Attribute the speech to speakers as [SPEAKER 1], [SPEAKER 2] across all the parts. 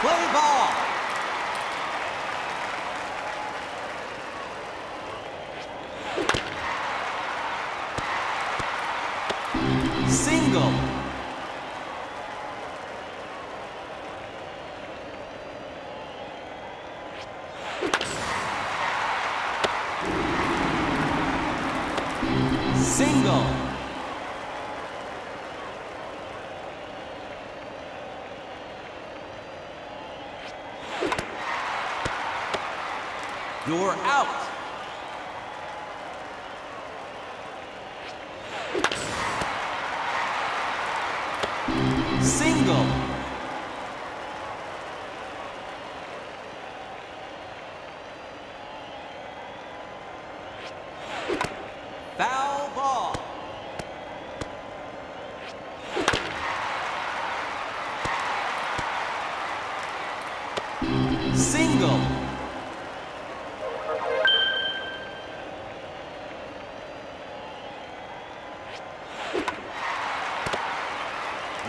[SPEAKER 1] Play ball. Single. You're out. Single. Foul ball. Single.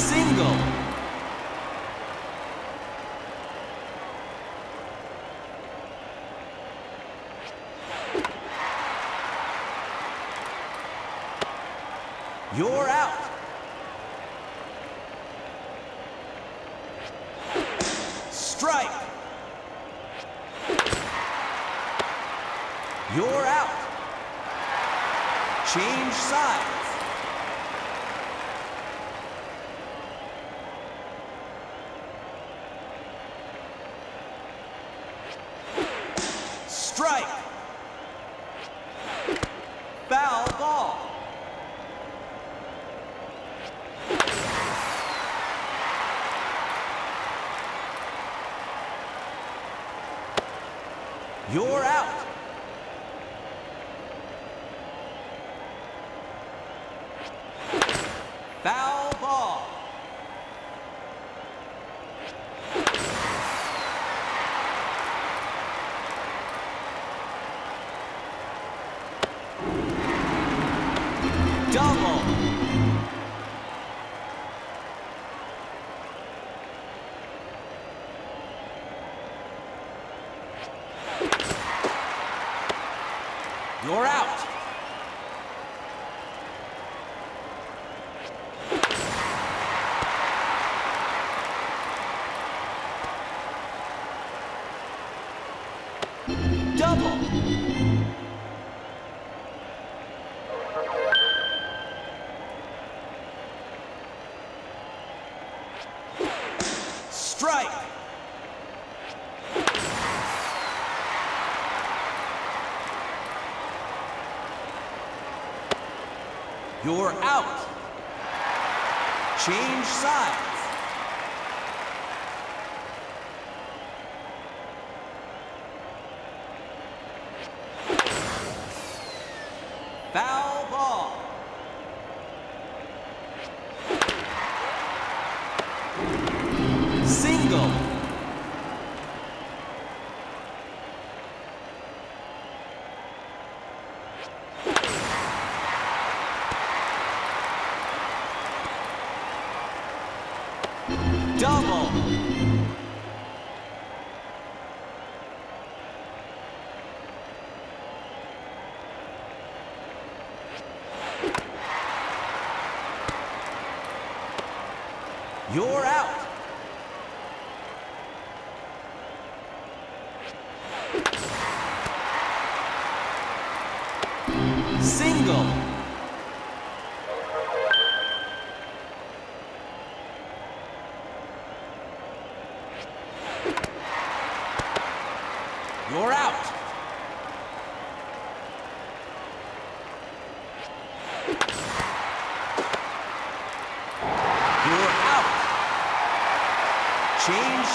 [SPEAKER 1] Single. You're out. Strike. You're out. Change sides. Strike. Foul ball. You're out. Foul ball. Double. You're out. You're out. Change sides. Foul ball. Single. Double. You're out. Single.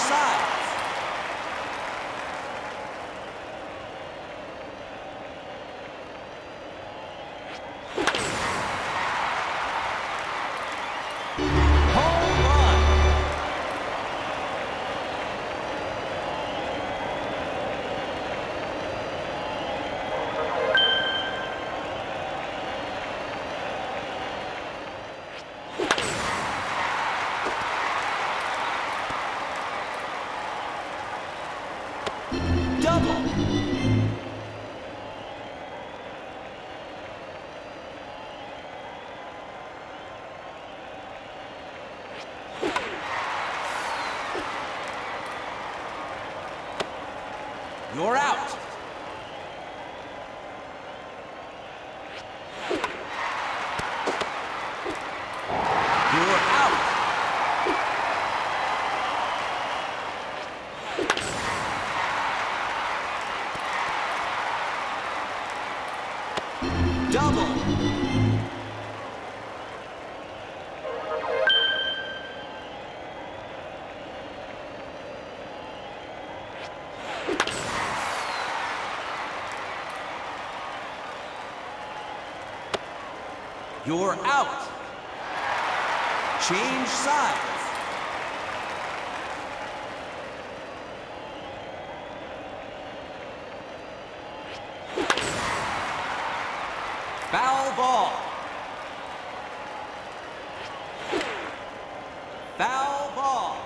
[SPEAKER 1] Change Double. You're out. Change sides. Foul ball. Foul ball.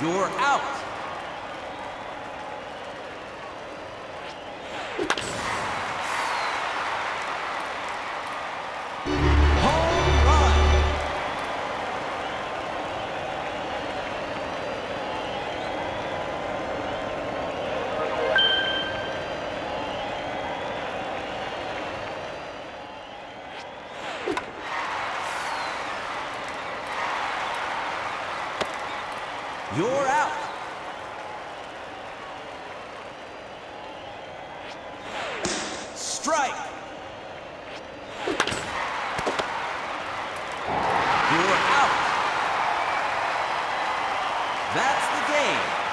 [SPEAKER 1] You're out. Strike. You're out. That's the game.